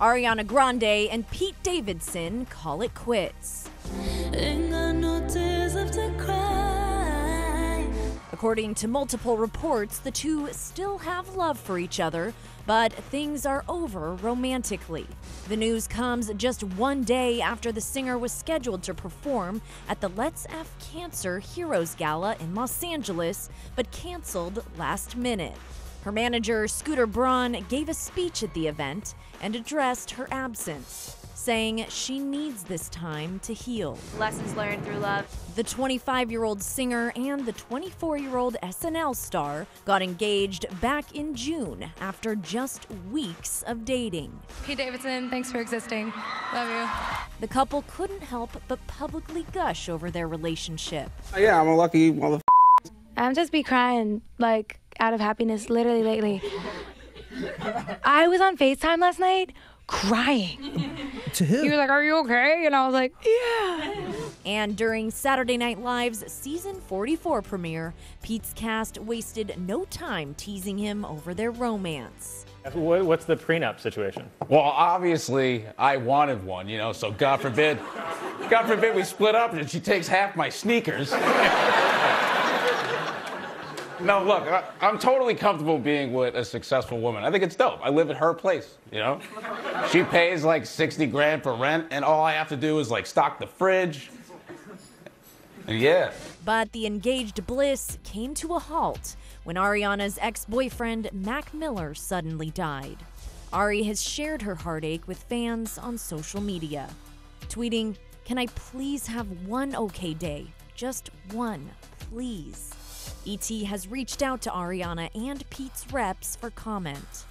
Ariana Grande and Pete Davidson call it quits. According to multiple reports, the two still have love for each other, but things are over romantically. The news comes just one day after the singer was scheduled to perform at the Let's F Cancer Heroes Gala in Los Angeles, but canceled last minute. Her manager, Scooter Braun, gave a speech at the event and addressed her absence, saying she needs this time to heal. Lessons learned through love. The 25 year old singer and the 24 year old SNL star got engaged back in June after just weeks of dating. Pete Davidson, thanks for existing. Love you. The couple couldn't help but publicly gush over their relationship. Oh, yeah, I'm a lucky mother. I'm just be crying like out of happiness literally lately. I was on FaceTime last night crying. To who? He was like, Are you okay? And I was like, Yeah. And during Saturday Night Live's season 44 premiere, Pete's cast wasted no time teasing him over their romance. What's the prenup situation? Well, obviously, I wanted one, you know, so God forbid, God forbid we split up and she takes half my sneakers. no, look, I, I'm totally comfortable being with a successful woman. I think it's dope. I live at her place, you know? She pays like 60 grand for rent, and all I have to do is like stock the fridge. Yeah. But the engaged bliss came to a halt when Ariana's ex boyfriend, Mac Miller, suddenly died. Ari has shared her heartache with fans on social media, tweeting, Can I please have one okay day? Just one, please. ET has reached out to Ariana and Pete's reps for comment.